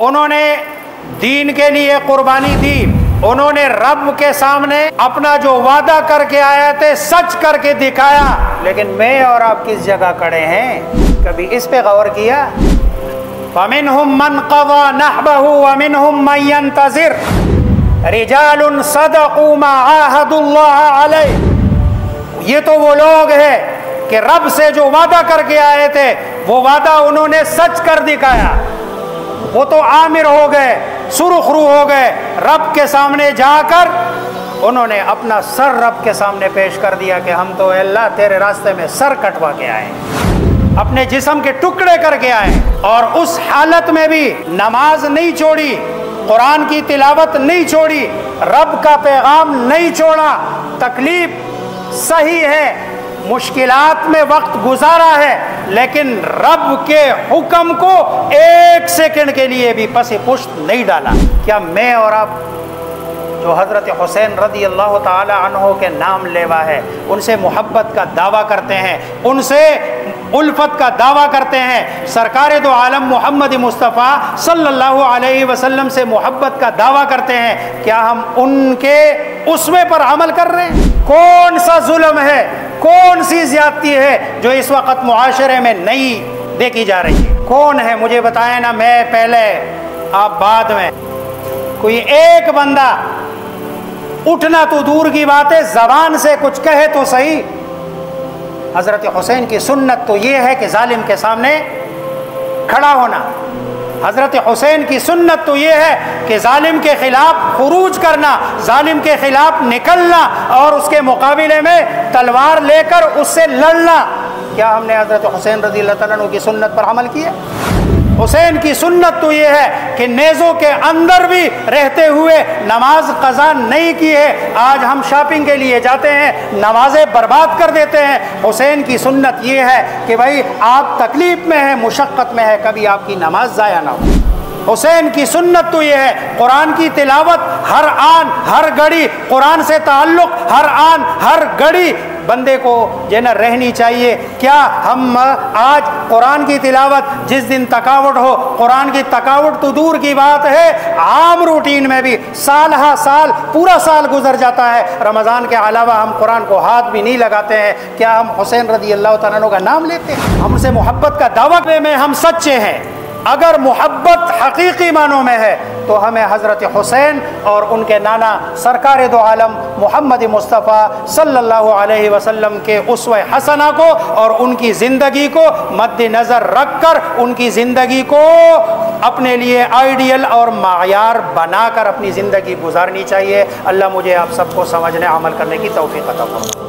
उन्होंने दीन के लिए कुर्बानी दी। उन्होंने रब के सामने अपना जो वादा करके आए थे, सच करके दिखाया। लेकिन मैं और आप किस जगह खड़े हैं? कभी इस पे गौर किया? हम मन कवा नहबहू हम मैन तजिर रिजाल ये तो वो लोग हैं कि रब से जो वादा करके आए थे, वो वादा उन्होंने सच कर दिखाया। वो तो आमिर हो गए, सुरखरू हो गए, रब के सामने जाकर उन्होंने अपना सर रब के सामने पेश कर दिया कि हम तो अल्लाह तेरे रास्ते में सर कटवा के आए अपने जिसम के टुकड़े करके आए और उस हालत में भी नमाज़ नहीं छोड़ी, कुरान की तिलावत नहीं छोड़ी, रब का पैगाम नहीं छोड़ा, तकलीफ़ सही है मुश्किलात में वक्त गुजारा है, लेकिन रब के हुक्म को एक सेकंड के लिए भी पसे पुष्ट नहीं डाला। क्या मैं और आप, जो हज़रत हुसैन रदी अल्लाह तहों के नाम लेवा है, उनसे मोहब्बत का दावा करते हैं, उनसे उल्फत का दावा करते हैं। सरकार दो आलम मोहम्मद मुस्तफ़ा सल्लल्लाहु अलैहि वसल्लम से मोहब्बत का दावा करते हैं। क्या हम उनके उसमें पर अमल कर रहे हैं? कौन सा जुल्म है? कौन सी ज्यादती है जो इस वक्त मुआशरे में नहीं देखी जा रही है? कौन है? मुझे बताए ना, मैं पहले, आप बाद में। कोई एक बंदा, उठना तो दूर की बात है, जबान से कुछ कहे तो सही। हज़रत हुसैन की सुन्नत तो ये है कि जालिम के सामने खड़ा होना। हज़रत हुसैन की सुन्नत तो ये है कि ालिम के ख़िलाफ़ खरूज करना, जालिम के ख़िलाफ़ निकलना और उसके मुकाबले में तलवार लेकर उससे लड़ना। क्या हमने हज़रत हुसैन रज़ी तु की सुन्नत पर अमल किया? हुसैन की सुन्नत तो ये है कि नेज़ों के अंदर भी रहते हुए नमाज़ कज़ा नहीं की है। आज हम शॉपिंग के लिए जाते हैं, नमाजें बर्बाद कर देते हैं। हुसैन की सुन्नत ये है कि भाई, आप तकलीफ़ में हैं, मुशक्क़त में है, कभी आपकी नमाज़ ज़ाया ना हो। हुसैन की सुन्नत तो ये है, कुरान की तिलावत हर आन, हर घड़ी, कुरान से ताल्लुक़ हर आन, हर घड़ी बंदे को जो ना रहनी चाहिए। क्या हम आज कुरान की तिलावत जिस दिन तकावट हो, कुरान की तकावट तो दूर की बात है, आम रूटीन में भी साल हा साल, पूरा साल गुजर जाता है। रमज़ान के अलावा हम कुरान को हाथ भी नहीं लगाते हैं। क्या हम हुसैन रदी अल्लाह तु का नाम लेते हैं? हमसे मोहब्बत का दावा में हम सच्चे हैं। अगर मोहब्बत हकीकी मानों में है तो हमें हज़रत हुसैन और उनके नाना सरकार दो आलम मोहम्मद मुस्तफ़ा सल्लल्लाहु अलैहि वसल्लम के उस हसना को और उनकी ज़िंदगी को मद्दनज़र रख कर उनकी ज़िंदगी को अपने लिए आइडियल और मायार बनाकर अपनी ज़िंदगी गुजारनी चाहिए। अल्लाह मुझे आप सबको समझने, अमल करने की तोफ़ी अता